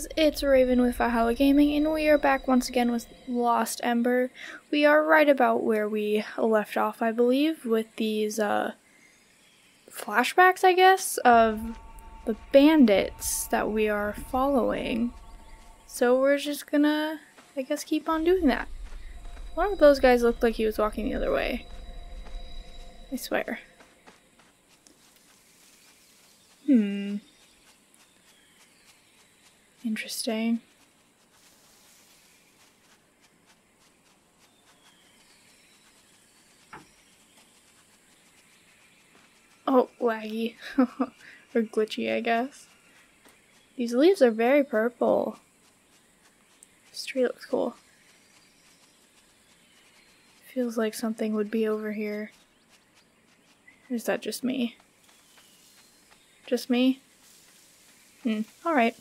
guys, it's Raven with Valhalla Gaming, and we are back once again with Lost Ember. We are right about where we left off, I believe, with these uh, flashbacks, I guess, of the bandits that we are following. So we're just gonna, I guess, keep on doing that. One of those guys looked like he was walking the other way. I swear. Hmm. Interesting. Oh, laggy. or glitchy, I guess. These leaves are very purple. This tree looks cool. Feels like something would be over here. Or is that just me? Just me? Hmm, alright.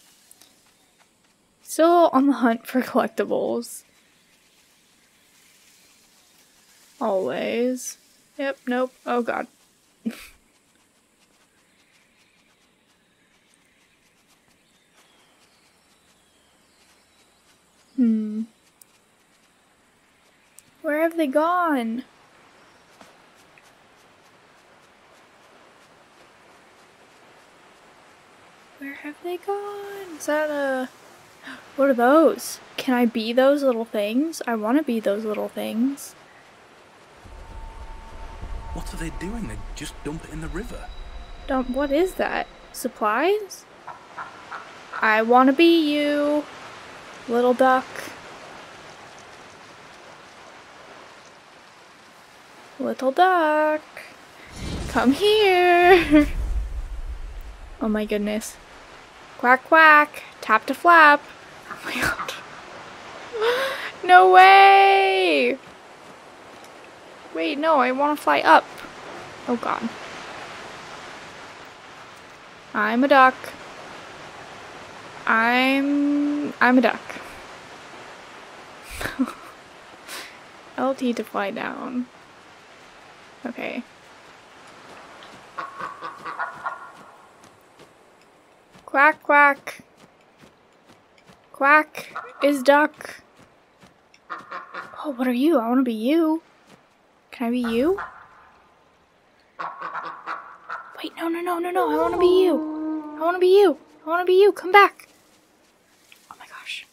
Still on the hunt for collectibles. Always. Yep, nope. Oh god. hmm. Where have they gone? Where have they gone? Is that a... What are those? Can I be those little things? I want to be those little things. What are they doing? They just dump it in the river. Dump, what is that? Supplies? I want to be you, little duck. Little duck. Come here. oh my goodness. Quack quack. Tap to flap. My god. No way! Wait, no, I want to fly up. Oh god. I'm a duck. I'm... I'm a duck. LT to fly down. Okay. Quack quack. Quack is duck. Oh, what are you? I want to be you. Can I be you? Wait, no, no, no, no, no. I want to be you. I want to be you. I want to be you. Come back. Oh my gosh.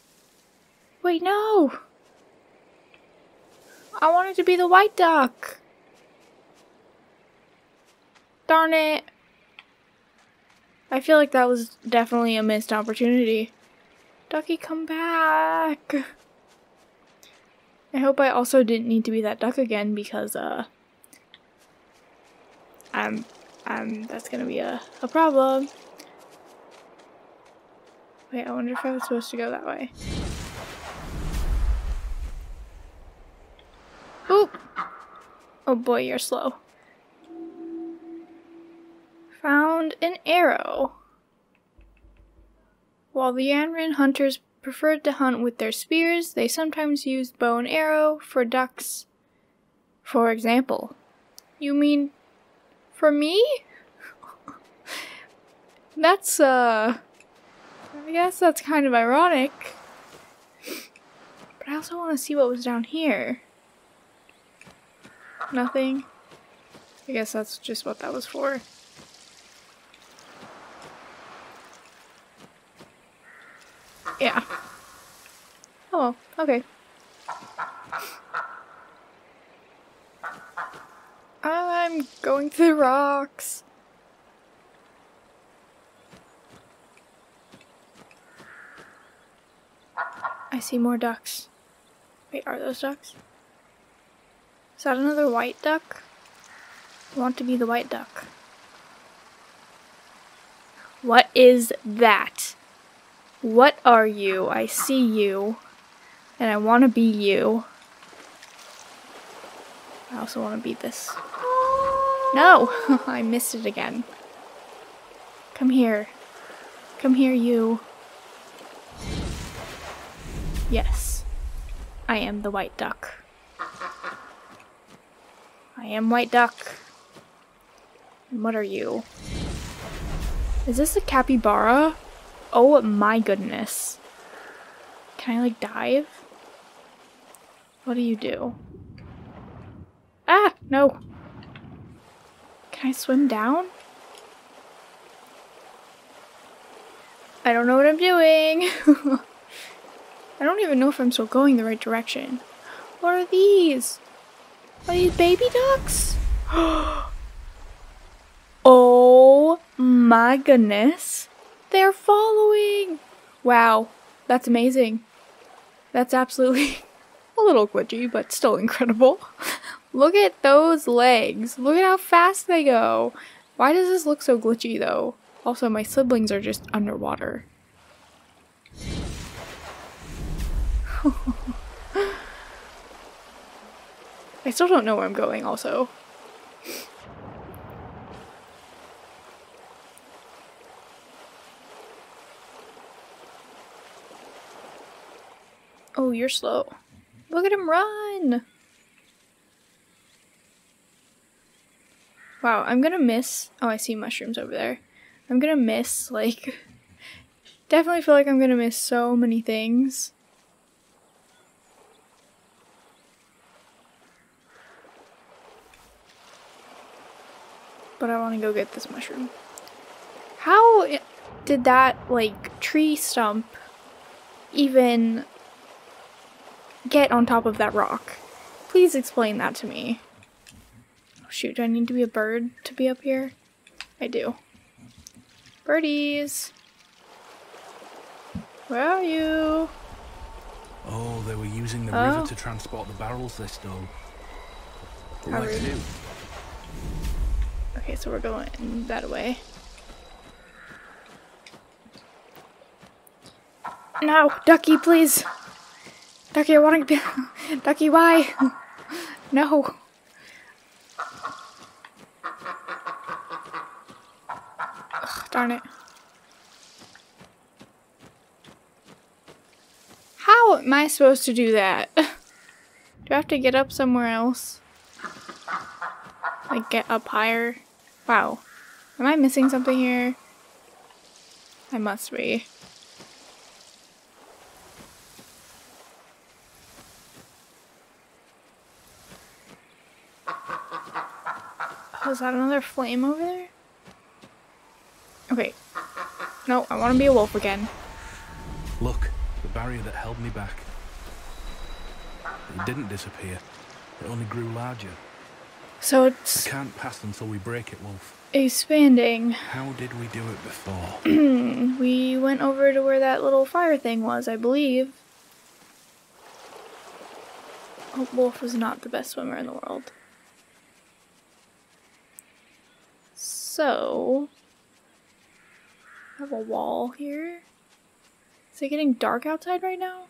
Wait, no. I wanted to be the white duck. Darn it. I feel like that was definitely a missed opportunity. Ducky, come back. I hope I also didn't need to be that duck again because, uh, I'm, I'm, that's gonna be a, a problem. Wait, I wonder if I was supposed to go that way. Oop! Oh boy, you're slow. Found an arrow. While the Yanran hunters preferred to hunt with their spears, they sometimes used bow and arrow for ducks. For example. You mean for me? that's, uh. I guess that's kind of ironic. But I also want to see what was down here. Nothing? I guess that's just what that was for. Yeah. Oh, okay. I'm going through the rocks. I see more ducks. Wait, are those ducks? Is that another white duck? I want to be the white duck. What is that? What are you? I see you. And I want to be you. I also want to be this. No! I missed it again. Come here. Come here, you. Yes. I am the white duck. I am white duck. And what are you? Is this a capybara? Oh my goodness. Can I like dive? What do you do? Ah, no. Can I swim down? I don't know what I'm doing. I don't even know if I'm still going the right direction. What are these? Are these baby ducks? oh my goodness. They're following. Wow, that's amazing. That's absolutely a little glitchy, but still incredible. look at those legs. Look at how fast they go. Why does this look so glitchy though? Also, my siblings are just underwater. I still don't know where I'm going also. Oh, you're slow. Look at him run! Wow, I'm gonna miss. Oh, I see mushrooms over there. I'm gonna miss, like. Definitely feel like I'm gonna miss so many things. But I wanna go get this mushroom. How did that, like, tree stump even get on top of that rock? Please explain that to me. Oh shoot, do I need to be a bird to be up here? I do. Birdies! Where are you? Oh, they were using the Oh. river to transport the barrels they stole. How rude. do? Okay, so we're going that way. No, Ducky, please. Ducky, I want to be. Ducky, why? No. Ugh, darn it. How am I supposed to do that? Do I have to get up somewhere else? Like, get up higher? Wow. Am I missing something here? I must be. Oh, is that another flame over there? Okay. No, I want to be a wolf again. Look, the barrier that held me back. It didn't disappear. It only grew larger. So I can't pass until we break it, Wolf. expanding. How did we do it before? We went over to where that little fire thing was, I believe. Oh, Wolf is not the best swimmer in the world. So, I have a wall here. Is it getting dark outside right now?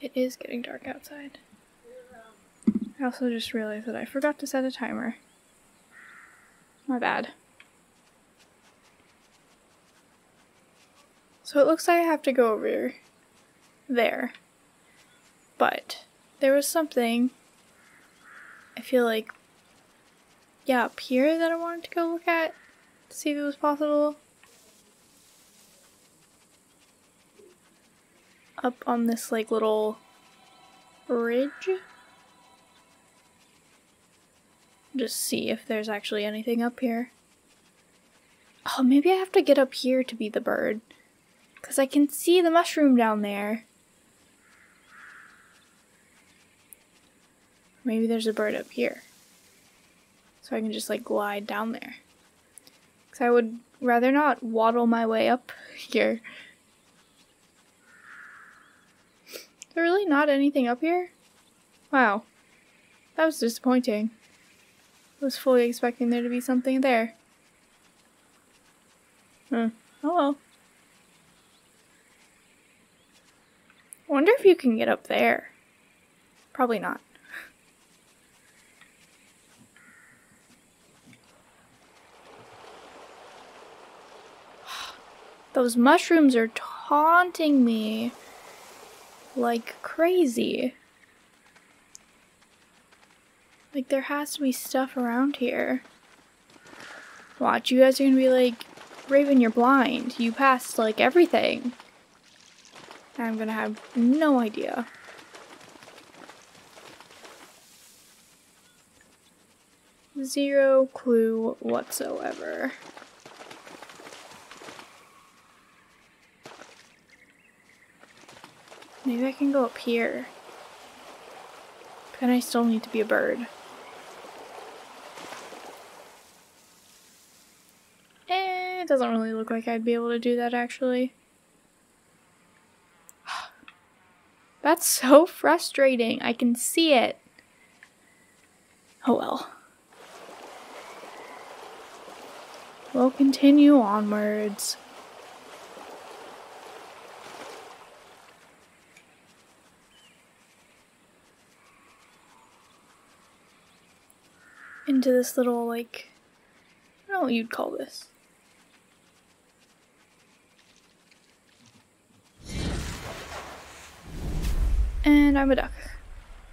It is getting dark outside. I also just realized that I forgot to set a timer. My bad. So it looks like I have to go over there. But there was something I feel like yeah, up here that I wanted to go look at to see if it was possible. Up on this like little ridge. Just see if there's actually anything up here. Oh, maybe I have to get up here to be the bird. Because I can see the mushroom down there. Maybe there's a bird up here. So I can just like glide down there. Because I would rather not waddle my way up here. There really not anything up here? Wow. That was disappointing. I was fully expecting there to be something there. Hmm. Oh well. Wonder if you can get up there. Probably not. Those mushrooms are taunting me like crazy. Like there has to be stuff around here. Watch, you guys are gonna be like, Raven, you're blind. You passed like everything. I'm gonna have no idea. Zero clue whatsoever. Maybe I can go up here. But Then I still need to be a bird. Eh, it doesn't really look like I'd be able to do that actually. That's so frustrating. I can see it. Oh well. We'll continue onwards. Into this little, like, I don't know what you'd call this. And I'm a duck.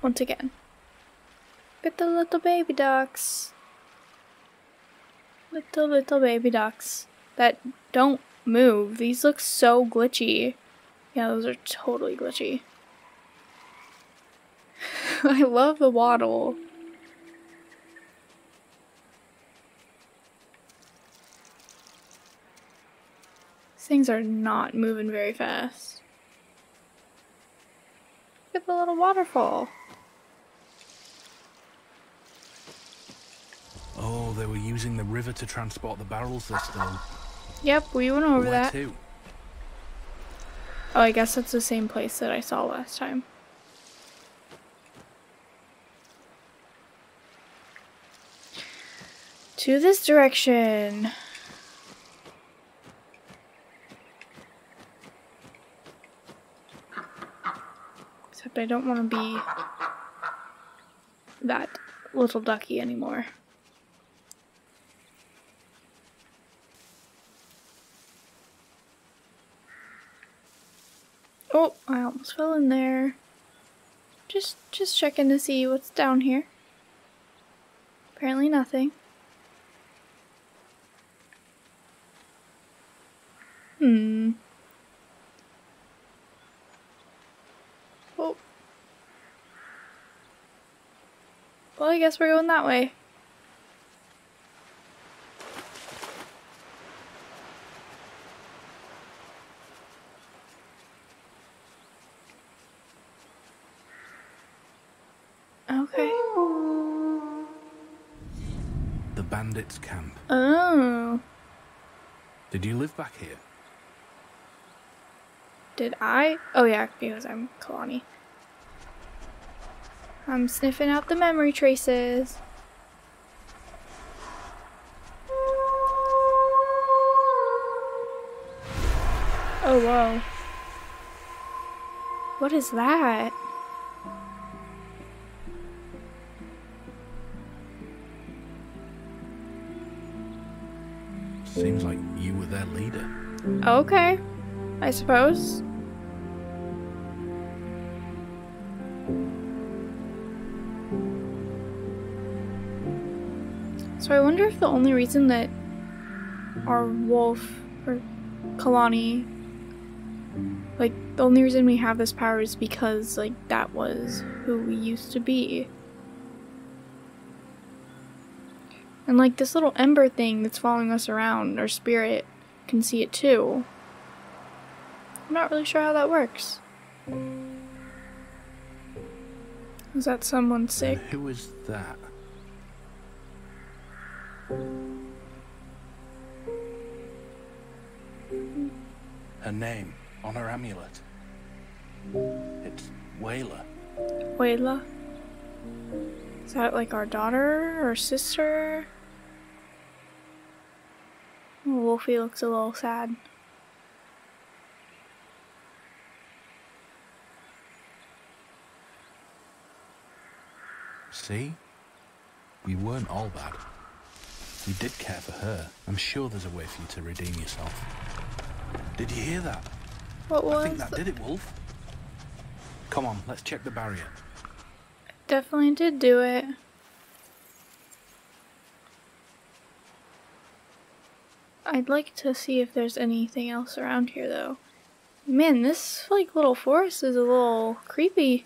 Once again. Get the little baby ducks. Little, little baby ducks that don't move. These look so glitchy. Yeah, those are totally glitchy. I love the waddle. Things are not moving very fast. Look at the little waterfall. Oh, they were using the river to transport the barrels they stole. Yep, we went over Where that. to? Oh, I guess that's the same place that I saw last time. To this direction. Except I don't want to be that little ducky anymore. Oh, I almost fell in there. Just just checking to see what's down here. Apparently nothing. Hmm. Oh. Well, I guess we're going that way. Okay. The bandits' camp. Oh. Did you live back here? Did I? Oh yeah, because I'm Kalani. I'm sniffing out the memory traces. Oh whoa. What is that? Seems like you were their leader. Okay, I suppose. So I wonder if the only reason that our wolf or Kalani like the only reason we have this power is because like that was who we used to be. And like this little ember thing that's following us around, our spirit can see it too. I'm not really sure how that works. Is that someone sick? Who is that? Her name on her amulet. It's Wayla. Wayla? Is that like our daughter or sister? Wolfie looks a little sad. See? We weren't all bad. We did care for her. I'm sure there's a way for you to redeem yourself. Did you hear that? What was I think that did it, Wolf. Come on, let's check the barrier. Definitely did do it. I'd like to see if there's anything else around here though. Man, this like little forest is a little creepy.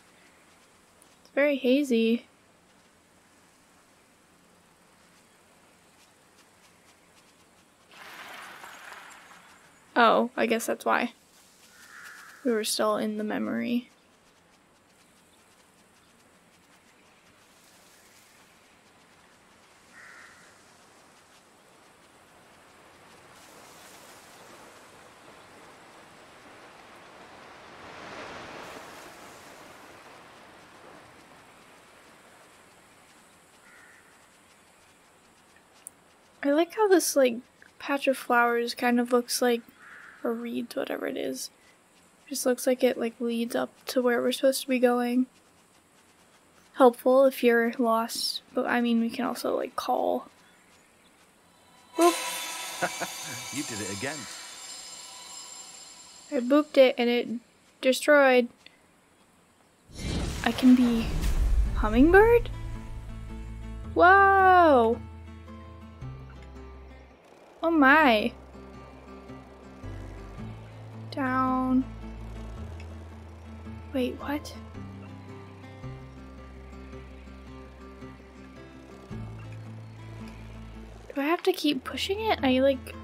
It's very hazy. Oh, I guess that's why. We were still in the memory. I like how this like patch of flowers kind of looks like or reeds whatever it is. Just looks like it like leads up to where we're supposed to be going. Helpful if you're lost, but I mean we can also like call. Whoop. you did it again. I booped it and it destroyed. I can be hummingbird? Whoa! Oh my. Down. Wait, what? Do I have to keep pushing it? I like...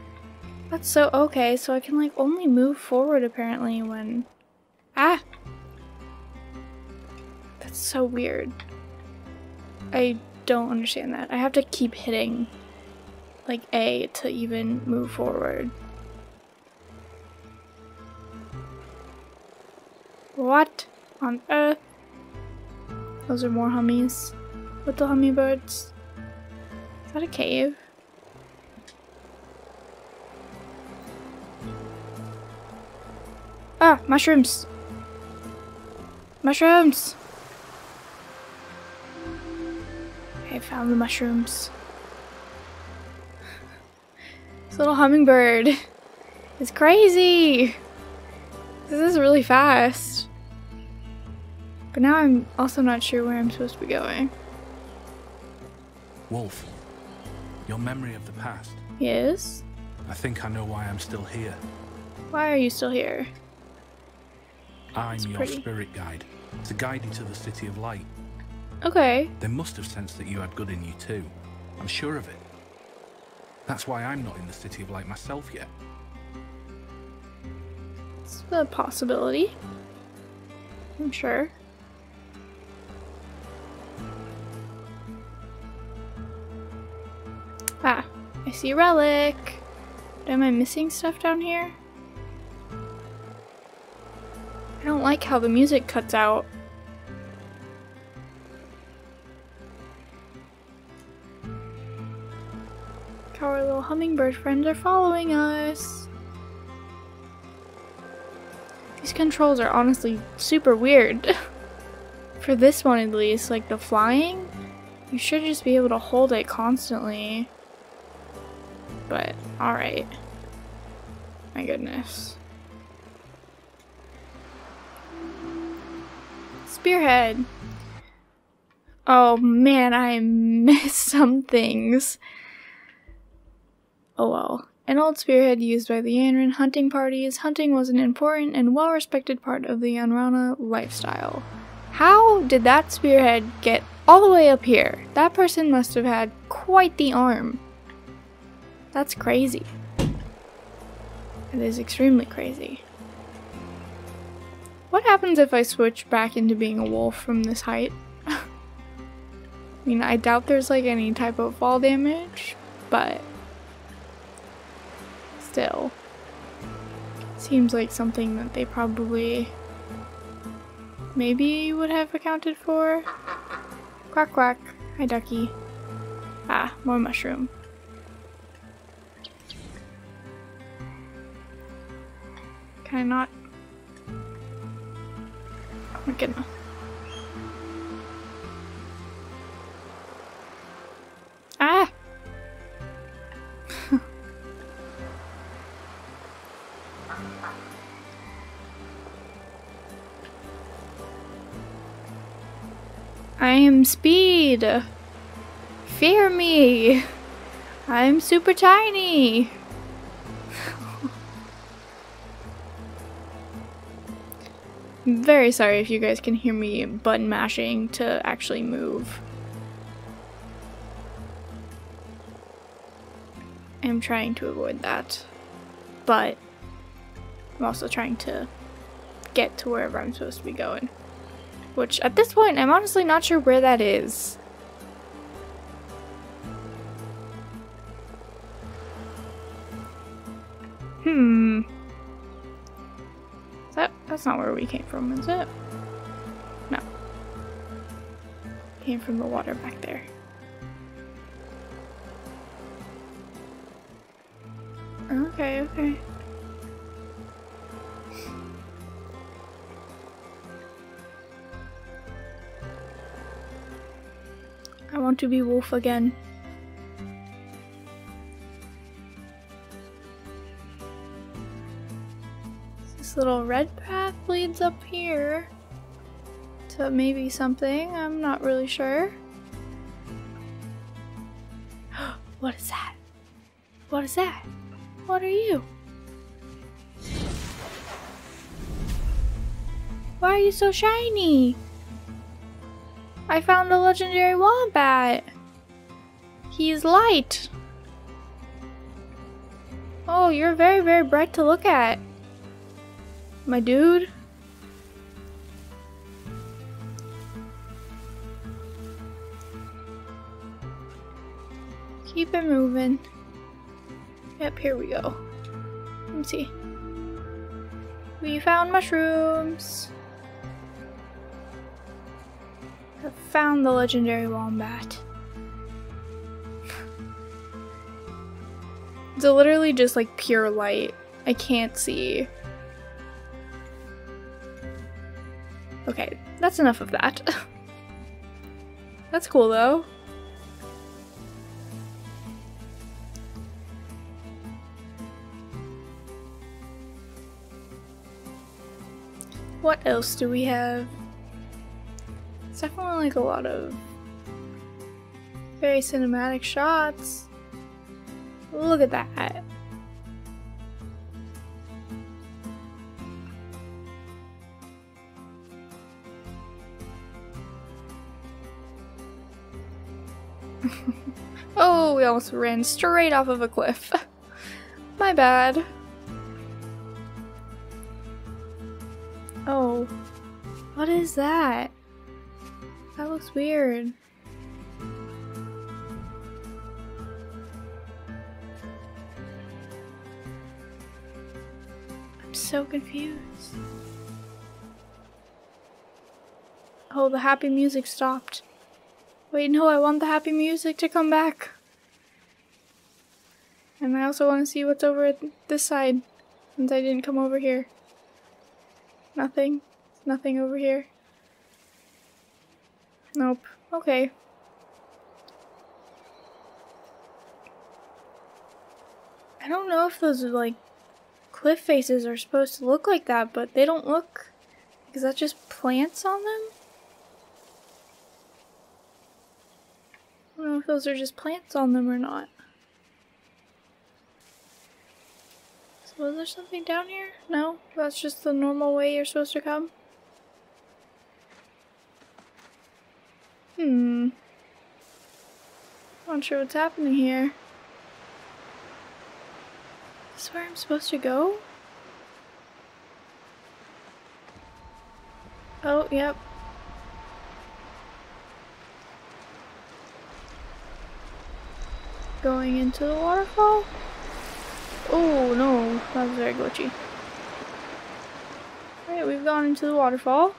That's so okay, so I can like only move forward apparently when... Ah! That's so weird. I don't understand that. I have to keep hitting like A to even move forward. What on earth? Those are more hummies. Little hummingbirds. Is that a cave? Ah, mushrooms! Mushrooms! I found the mushrooms. This little hummingbird is crazy! This is really fast. But now I'm also not sure where I'm supposed to be going. Wolf, your memory of the past. Yes? I think I know why I'm still here. Why are you still here? I'm your pretty. spirit guide to guide you to the City of Light. Okay. They must have sensed that you had good in you too. I'm sure of it. That's why I'm not in the City of Light myself yet. It's a possibility. I'm sure. See relic. Am I missing stuff down here? I don't like how the music cuts out. our little hummingbird friends are following us. These controls are honestly super weird. For this one at least, like the flying, you should just be able to hold it constantly. But, alright. My goodness. Spearhead. Oh man, I missed some things. Oh well. An old spearhead used by the Yanran hunting parties, hunting was an important and well respected part of the Yanrana lifestyle. How did that spearhead get all the way up here? That person must have had quite the arm. That's crazy. It is extremely crazy. What happens if I switch back into being a wolf from this height? I mean, I doubt there's like any type of fall damage, but still. Seems like something that they probably maybe would have accounted for. Quack quack. Hi ducky. Ah, more mushroom. Can I not? Oh my goodness. Ah! I am speed. Fear me. I'm super tiny. Very sorry if you guys can hear me button mashing to actually move. I'm trying to avoid that. But I'm also trying to get to wherever I'm supposed to be going. Which, at this point, I'm honestly not sure where that is. Hmm. That that's not where we came from, is it? No. Came from the water back there. Okay, okay. I want to be wolf again. Little red path leads up here to maybe something. I'm not really sure. what is that? What is that? What are you? Why are you so shiny? I found a legendary wombat. He's light. Oh, you're very, very bright to look at. My dude. Keep it moving. Yep, here we go. Let me see. We found mushrooms. I found the legendary wombat. it's literally just like pure light. I can't see. That's enough of that. that's cool though. What else do we have? It's definitely like a lot of very cinematic shots. Look at that. We almost ran straight off of a cliff. My bad. Oh. What is that? That looks weird. I'm so confused. Oh, the happy music stopped. Wait, no, I want the happy music to come back. And I also want to see what's over at this side, since I didn't come over here. Nothing. Nothing over here. Nope. Okay. I don't know if those like cliff faces are supposed to look like that, but they don't look. Is that just plants on them? I don't know if those are just plants on them or not. Is there something down here? No? That's just the normal way you're supposed to come? Hmm. Not sure what's happening here. Is this where I'm supposed to go? Oh, yep. Going into the waterfall? Oh no, that was very glitchy. Alright, we've gone into the waterfall.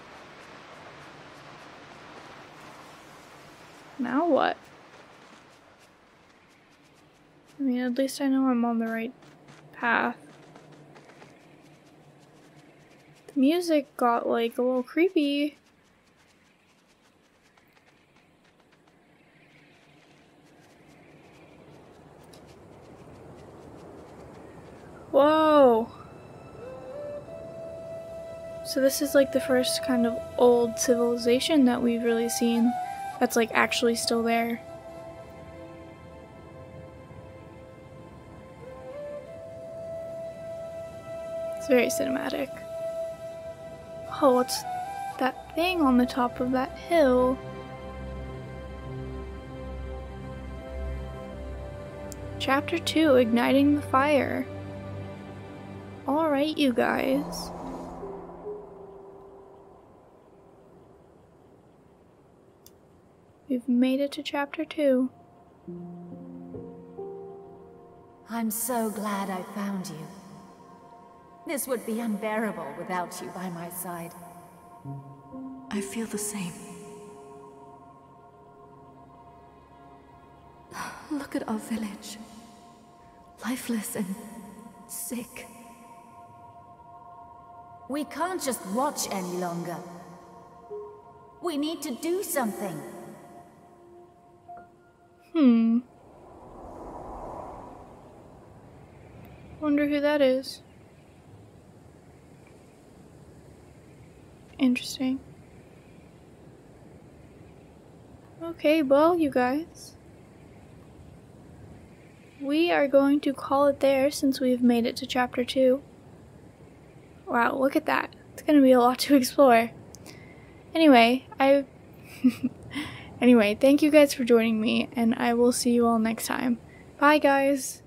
Now what? I mean, at least I know I'm on the right path. The music got like a little creepy. Whoa! So this is like the first kind of old civilization that we've really seen that's like actually still there. It's very cinematic. Oh, what's that thing on the top of that hill? Chapter 2 Igniting the Fire. Alright, you guys. We've made it to chapter 2. I'm so glad I found you. This would be unbearable without you by my side. I feel the same. Look at our village. Lifeless and sick. We can't just watch any longer. We need to do something. Hmm. Wonder who that is. Interesting. Okay, well, you guys. We are going to call it there since we've made it to chapter 2. Wow, look at that. It's going to be a lot to explore. Anyway, I. anyway, thank you guys for joining me, and I will see you all next time. Bye, guys.